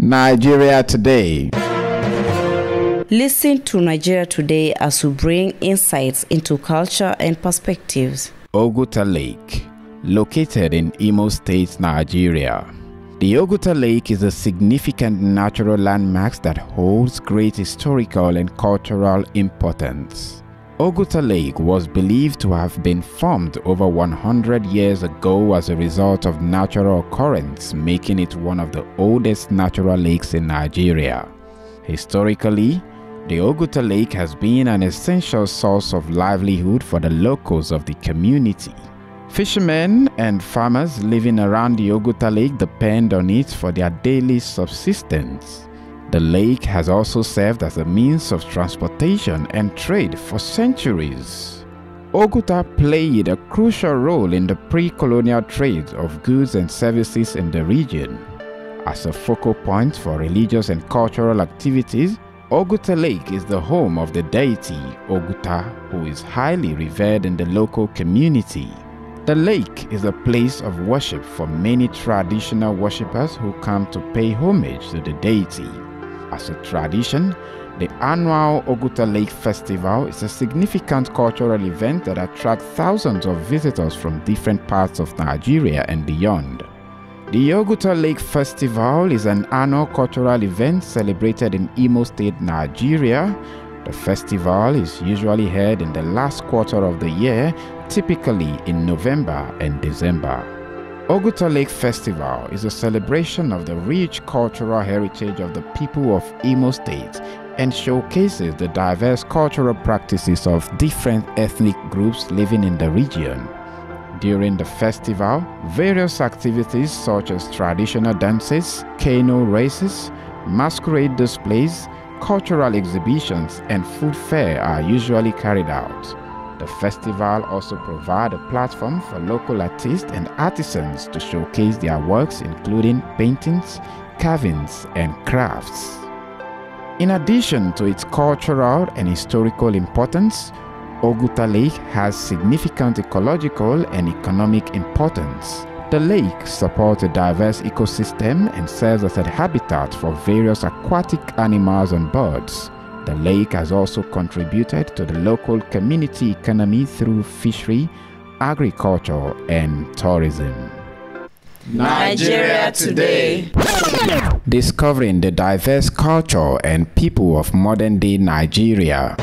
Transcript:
Nigeria Today. Listen to Nigeria Today as we bring insights into culture and perspectives. Oguta Lake, located in Imo State, Nigeria. The Oguta Lake is a significant natural landmark that holds great historical and cultural importance. Oguta Lake was believed to have been formed over 100 years ago as a result of natural occurrence, making it one of the oldest natural lakes in Nigeria. Historically, the Oguta Lake has been an essential source of livelihood for the locals of the community. Fishermen and farmers living around the Oguta Lake depend on it for their daily subsistence. The lake has also served as a means of transportation and trade for centuries. Oguta played a crucial role in the pre-colonial trade of goods and services in the region. As a focal point for religious and cultural activities, Oguta Lake is the home of the deity Oguta, who is highly revered in the local community. The lake is a place of worship for many traditional worshippers who come to pay homage to the deity. As a tradition, the annual Oguta Lake Festival is a significant cultural event that attracts thousands of visitors from different parts of Nigeria and beyond. The Oguta Lake Festival is an annual cultural event celebrated in Imo State, Nigeria. The festival is usually held in the last quarter of the year, typically in November and December. Oguta Lake Festival is a celebration of the rich cultural heritage of the people of Imo State and showcases the diverse cultural practices of different ethnic groups living in the region. During the festival, various activities such as traditional dances, canoe races, masquerade displays, cultural exhibitions, and food fair are usually carried out. The festival also provides a platform for local artists and artisans to showcase their works including paintings, carvings, and crafts. In addition to its cultural and historical importance, Oguta Lake has significant ecological and economic importance. The lake supports a diverse ecosystem and serves as a habitat for various aquatic animals and birds. The lake has also contributed to the local community economy through fishery, agriculture, and tourism. Nigeria Today. Discovering the diverse culture and people of modern day Nigeria.